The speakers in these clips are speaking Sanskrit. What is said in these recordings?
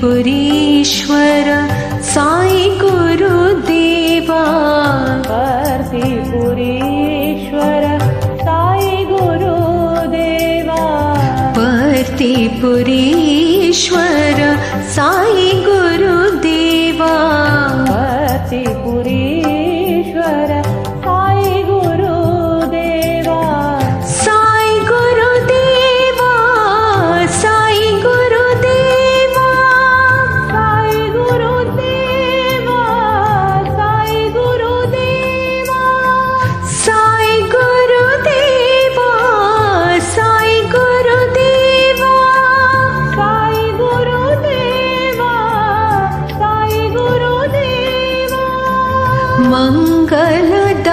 पुरीश्वर साई मङ्गलदायक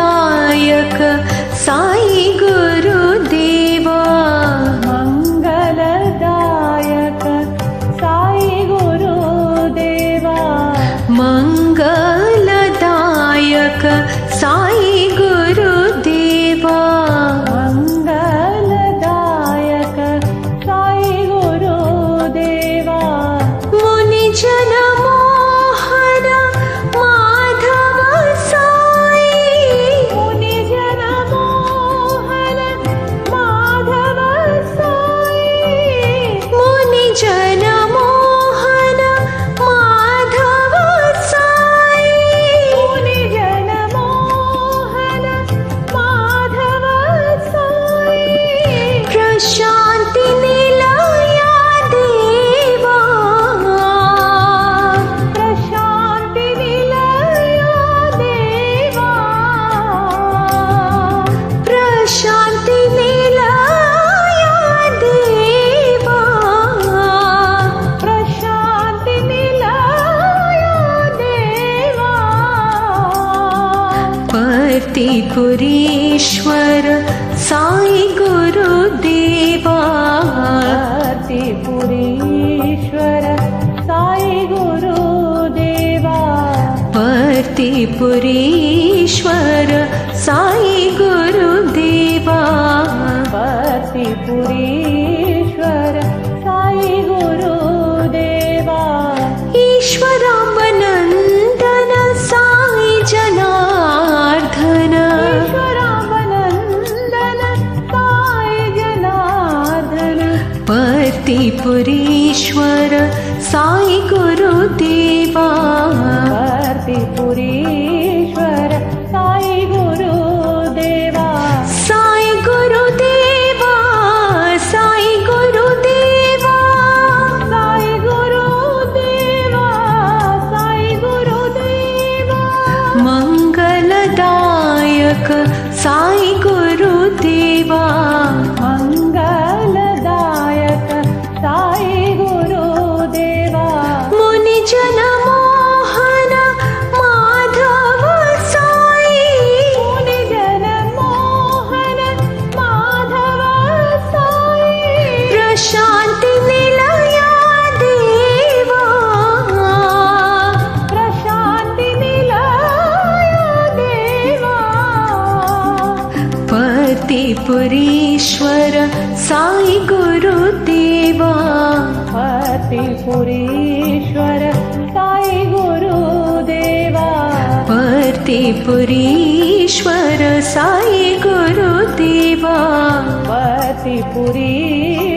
साई गुरुदेवा पुरीश्वर साई गुरुदेवा पुरीश्वर साई गुरुदेवा। पुरीश्वर साई गुरुदेवा। पुरीश्वर पुरीश्वर साई गुरुदेवा पुरीश्वर साई गुरुदेवा साई गुरुदेवा साई गुरुदेवा साई गुरुदेवा साई गुरुदेवा मङ्गलदायक साई गुरुदेवा पुरीश्वर साई गुरुदेवा। पुरीश्वर साई गुरुदेवा। पुरीश्वर साई गुरुदेवा। पुरी